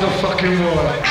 the fucking war.